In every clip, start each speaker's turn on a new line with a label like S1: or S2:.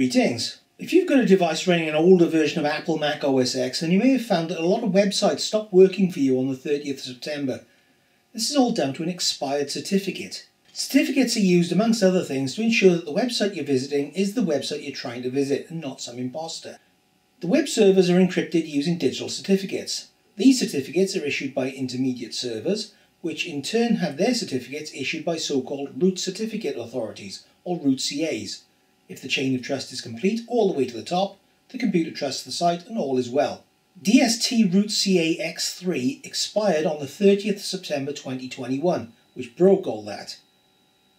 S1: Greetings. If you've got a device running an older version of Apple Mac OS X, then you may have found that a lot of websites stopped working for you on the 30th of September. This is all down to an expired certificate. Certificates are used, amongst other things, to ensure that the website you're visiting is the website you're trying to visit and not some imposter. The web servers are encrypted using digital certificates. These certificates are issued by intermediate servers, which in turn have their certificates issued by so-called root certificate authorities, or root CAs. If the chain of trust is complete all the way to the top, the computer trusts the site and all is well. DST Root CA X3 expired on the 30th of September 2021, which broke all that.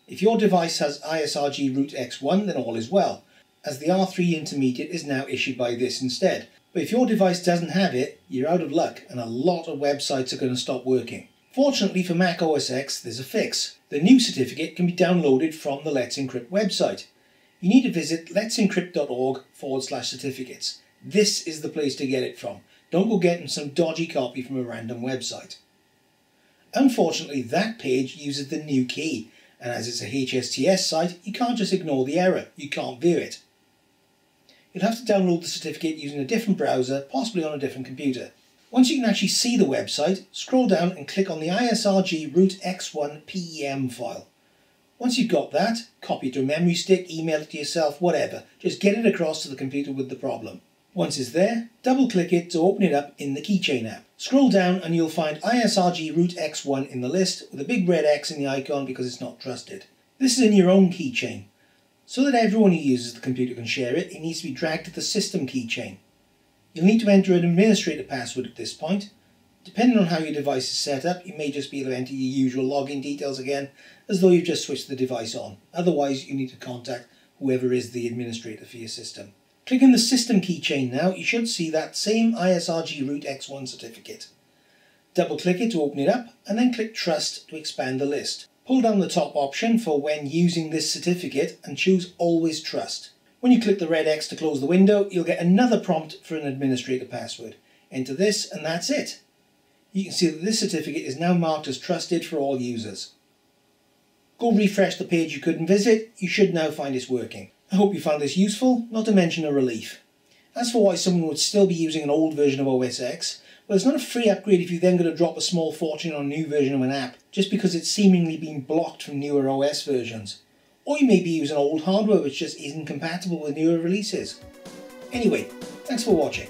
S1: If your device has ISRG Root X1, then all is well, as the R3 intermediate is now issued by this instead. But if your device doesn't have it, you're out of luck and a lot of websites are going to stop working. Fortunately for Mac OS X, there's a fix. The new certificate can be downloaded from the Let's Encrypt website you need to visit let'sencrypt.org forward slash certificates. This is the place to get it from. Don't go getting some dodgy copy from a random website. Unfortunately, that page uses the new key, and as it's a HSTS site, you can't just ignore the error, you can't view it. You'll have to download the certificate using a different browser, possibly on a different computer. Once you can actually see the website, scroll down and click on the ISRG root X1 PEM file. Once you've got that, copy it to a memory stick, email it to yourself, whatever. Just get it across to the computer with the problem. Once it's there, double click it to open it up in the keychain app. Scroll down and you'll find ISRG root X1 in the list with a big red X in the icon because it's not trusted. This is in your own keychain. So that everyone who uses the computer can share it, it needs to be dragged to the system keychain. You'll need to enter an administrator password at this point, Depending on how your device is set up, you may just be able to enter your usual login details again, as though you've just switched the device on. Otherwise, you need to contact whoever is the administrator for your system. Clicking the system keychain now, you should see that same ISRG root X1 certificate. Double click it to open it up, and then click Trust to expand the list. Pull down the top option for when using this certificate and choose Always Trust. When you click the red X to close the window, you'll get another prompt for an administrator password. Enter this and that's it you can see that this certificate is now marked as trusted for all users. Go refresh the page you couldn't visit, you should now find it's working. I hope you found this useful, not to mention a relief. As for why someone would still be using an old version of OS X, well it's not a free upgrade if you're then going to drop a small fortune on a new version of an app, just because it's seemingly been blocked from newer OS versions. Or you may be using old hardware which just isn't compatible with newer releases. Anyway, thanks for watching.